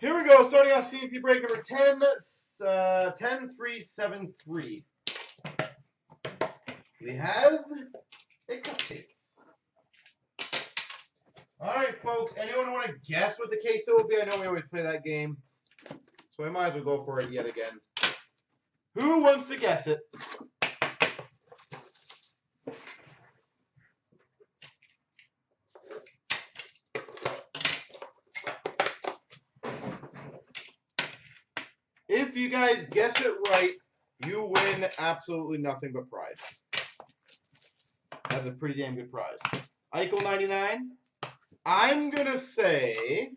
Here we go, starting off CNC break number 10, uh, 10373. We have a cup case. Alright, folks, anyone want to guess what the case will be? I know we always play that game, so I might as well go for it yet again. Who wants to guess it? If you guys guess it right, you win absolutely nothing but prize. That's a pretty damn good prize. Eichel 99. I'm going to say...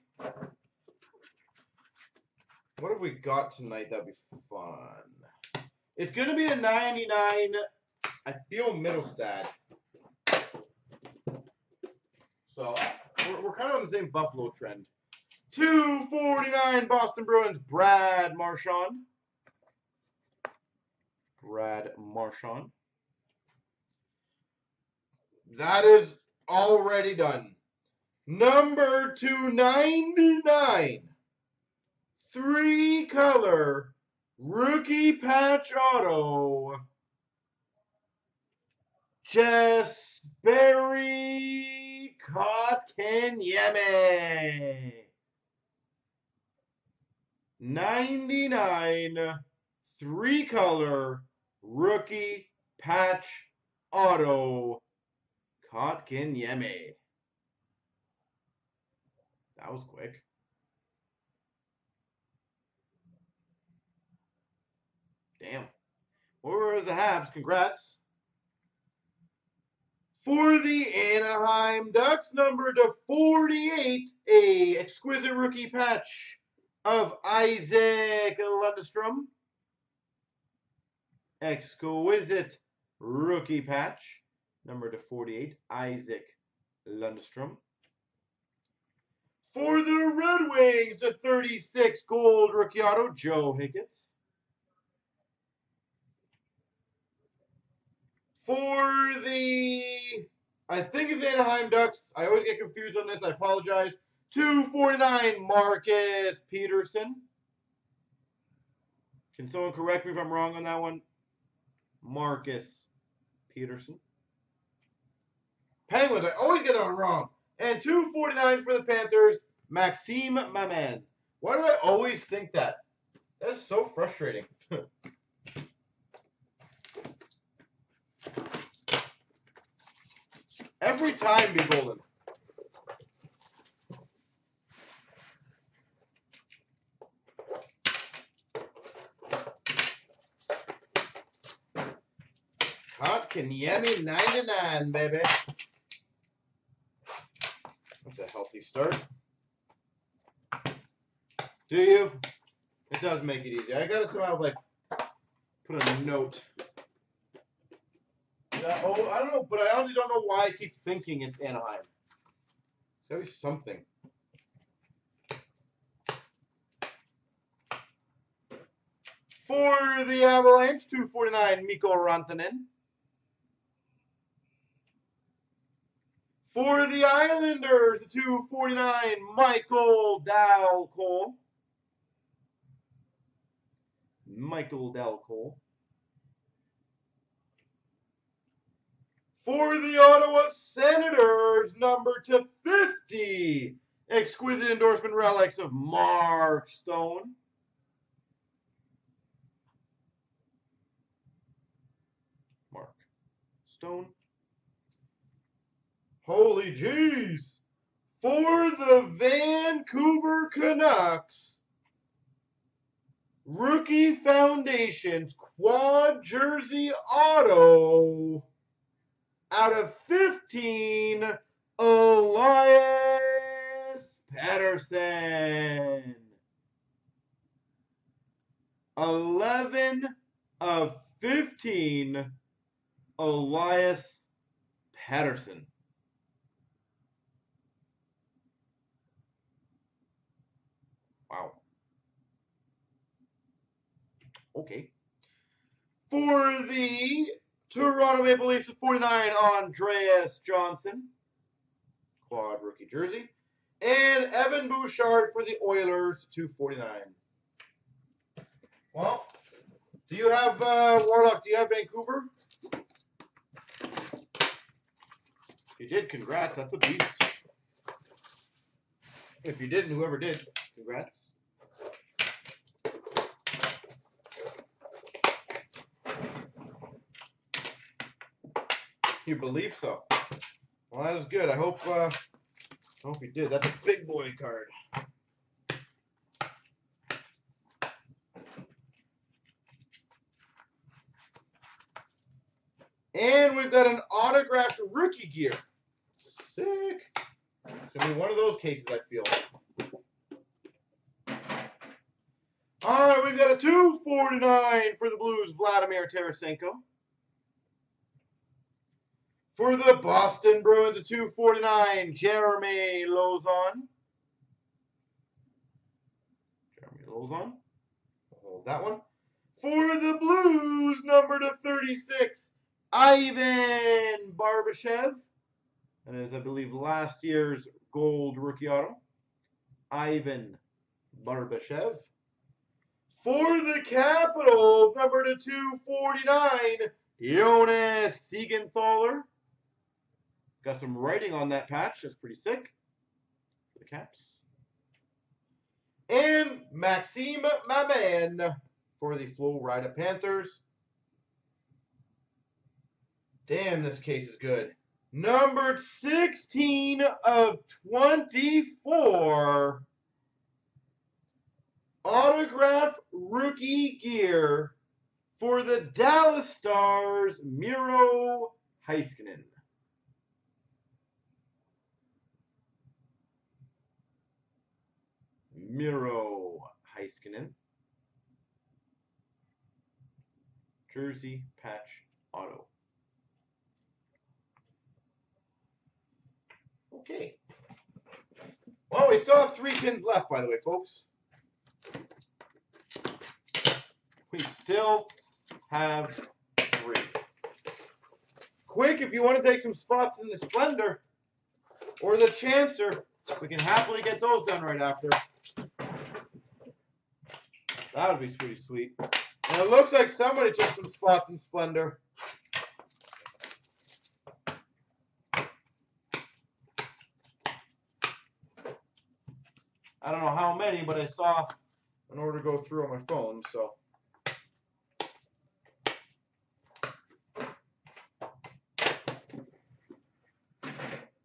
What have we got tonight? That'd be fun. It's going to be a 99. I feel Mittelstadt. So, we're, we're kind of on the same Buffalo trend. 249 Boston Bruins, Brad Marchand. Brad Marchand. That is already done. Number 299. Three color rookie patch auto. Jesperi Kotkaniemi. 99 three color rookie patch auto Kotkaniemi. That was quick. Damn. Whereas the Habs, congrats. For the Anaheim Ducks, number to 48, a exquisite rookie patch of Isaac Lundstrom. Exquisite rookie patch, number to 48, Isaac Lundstrom. For the Red Wings, a 36 gold rookie auto, Joe Hicketts. For the, I think it's Anaheim Ducks. I always get confused on this. I apologize. 249 Marcus Pettersson. Can someone correct me if I'm wrong on that one? Marcus Pettersson. Penguins, I always get that one wrong. And 249 for the Panthers, Maxime Mamin. Why do I always think that? That is so frustrating. Every time be golden. Kotkaniemi 99, baby. That's a healthy start. Do you? It does make it easy. I gotta somehow like put a note. Oh, I don't know, but I honestly don't know why I keep thinking it's Anaheim. It's gotta be something. For the Avalanche, 249, Mikko Rantanen. For the Islanders, the 249, Michael Dal Colle. Michael Dal Colle. For the Ottawa Senators, number to 50, exquisite endorsement relics of Mark Stone. Mark Stone. Holy jeez. For the Vancouver Canucks, Rookie Foundations Quad Jersey Auto out of 15, Elias Pettersson. 11 of 15, Elias Pettersson. Okay. For the Toronto Maple Leafs of 49, Andreas Johnsson. Quad rookie jersey. And Evan Bouchard for the Oilers, 249. Well, do you have, uh, Warlock, do you have Vancouver? You did, congrats. That's a beast. If you didn't, whoever did, congrats. You believe so? Well, that is good. I hope. Uh, I hope you did. That's a big boy card. And we've got an autographed rookie gear. Sick. It's gonna be one of those cases, I feel. All right, we've got a 249 for the Blues, Vladimir Tarasenko. For the Boston Bruins, a 249, Jeremy Lauzon. Jeremy Lauzon. Hold that one. For the Blues, number to 36, Ivan Barbashev. And as I believe last year's gold rookie auto, Ivan Barbashev. For the Capitals, number to 249, Jonas Siegenthaler. Got some writing on that patch. That's pretty sick. For the Caps. And Maxime Mamin, for the Florida Panthers. Damn, this case is good. Number 16 of 24. Autograph rookie gear for the Dallas Stars, Miro Heiskanen. Miro Heiskanen. Jersey patch auto. Okay. Well, we still have three pins left, by the way, folks. We still have three. Quick, if you want to take some spots in the Splendor or the Chancer, we can happily get those done right after. That would be pretty sweet. And it looks like somebody took some spots in Splendor. I don't know how many, but I saw an order go through on my phone, so.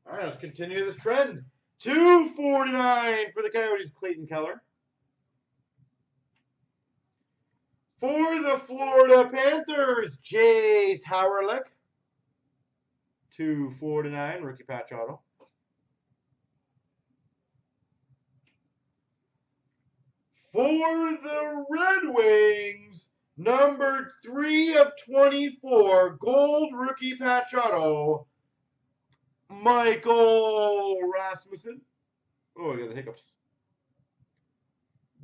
All right, let's continue this trend. 249 for the Coyotes, Clayton Keller. For the Florida Panthers, Jayce Hawryluk. 249, rookie patch auto. For the Red Wings, number 3 of 24, gold rookie patch auto, Michael Rasmussen. Oh, I got the hiccups.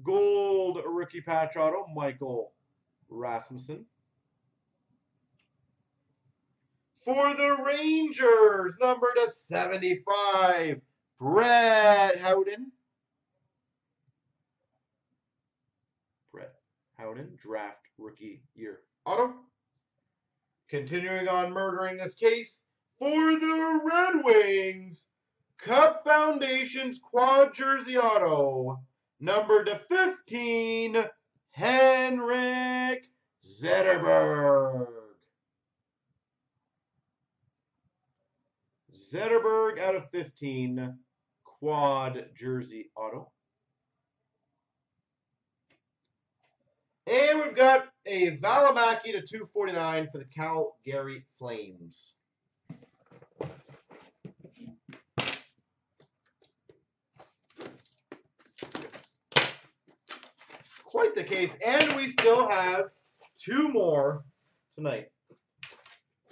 Gold rookie patch auto, Michael Rasmussen. For the Rangers, number to 75, Brett Howden. Brett Howden, draft rookie year auto. Continuing on murdering this case, for the Red Wings, Cup Foundation's quad jersey auto, number to 15, Henrik Zetterberg. Zetterberg out of 15, quad jersey auto. And we've got a Valimaki to 249 for the Calgary Flames. Quite the case. And we still have two more tonight.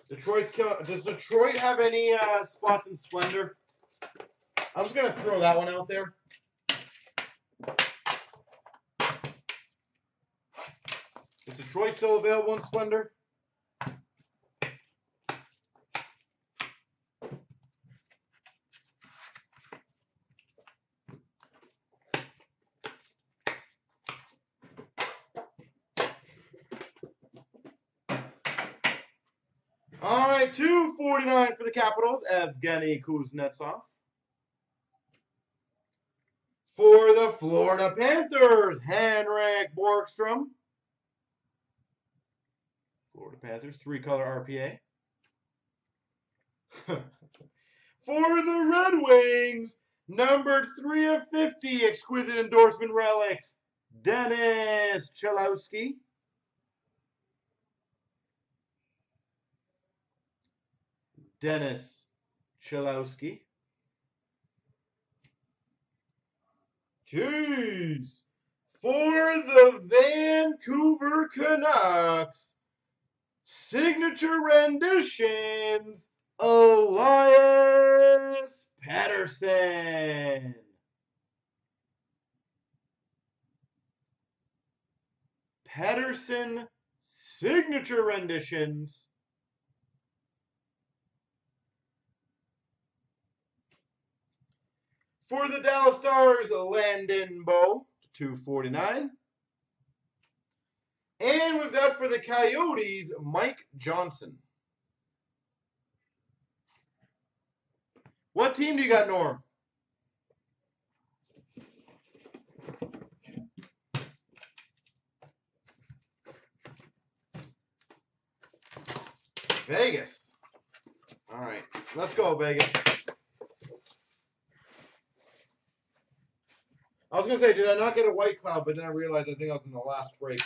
Detroit's kill. Does Detroit have any uh, spots in Splendor? I'm just gonna throw that one out there. Is Detroit still available in Splendor? right, 249 for the Capitals, Evgeny Kuznetsov. For the Florida Panthers, Henrik Borgstrom. Florida Panthers, three color RPA. For the Red Wings, number 3 of 50, exquisite endorsement relics, Dennis Cholowski. Dennis Cholowski. Jeez. For the Vancouver Canucks, signature renditions, Elias Pettersson. Pettersson signature renditions. For the Dallas Stars, Landon Bow, 249. And we've got for the Coyotes, Mike Johnson. What team do you got, Norm? Vegas. All right, let's go, Vegas. Was gonna say, did I not get a white cloud? But then I realized I think I was in the last break.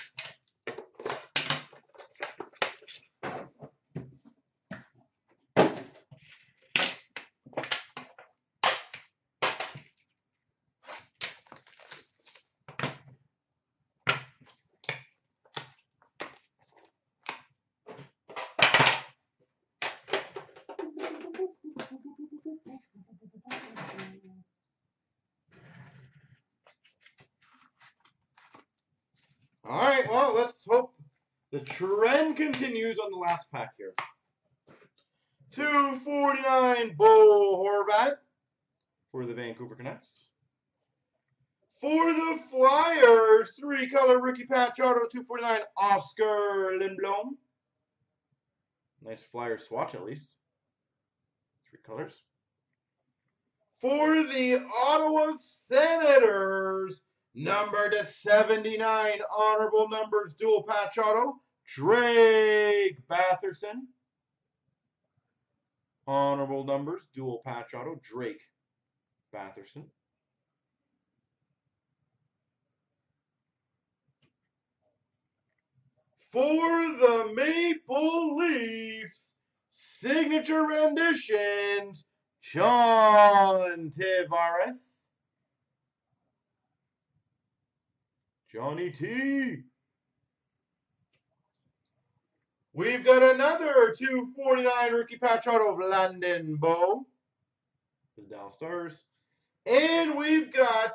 All well, let's hope the trend continues on the last pack here. 249 Bo Horvat for the Vancouver Canucks. For the Flyers, three color rookie patch auto 249 Oskar Lindblom. Nice Flyer swatch at least. Three colors. For the Ottawa Senators, Number to 79, honorable numbers, dual patch auto, Drake Batherson. Honorable numbers, dual patch auto, Drake Batherson. For the Maple Leafs, signature renditions, John Tavares. Johnny T. We've got another 249 rookie patch auto of Landon Bow Stars. And we've got,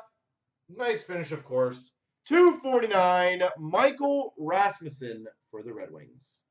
nice finish of course, 249 Michael Rasmussen for the Red Wings.